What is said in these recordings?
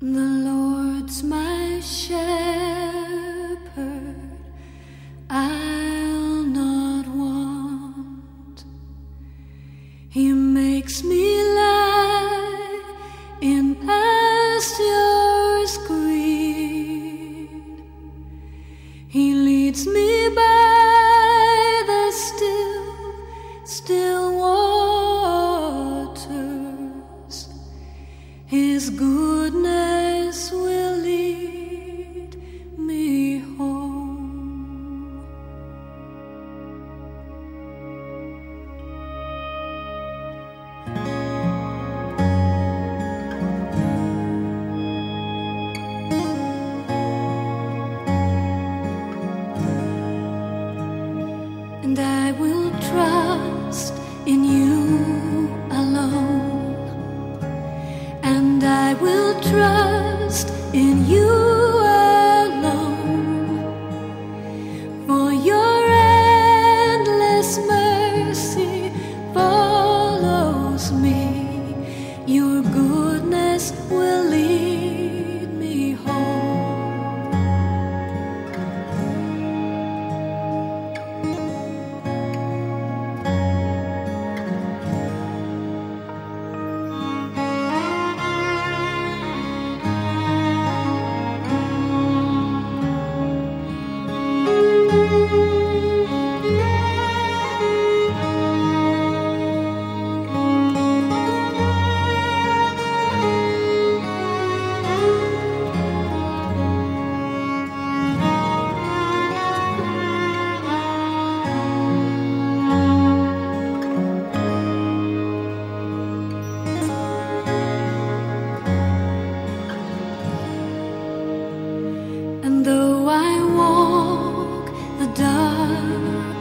The Lord's my shepherd, I'll not want. He makes me lie in pasture.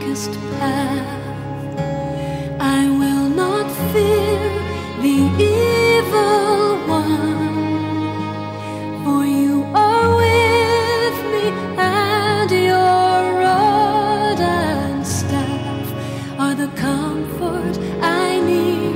darkest path. I will not fear the evil one, for you are with me, and your rod and staff are the comfort I need.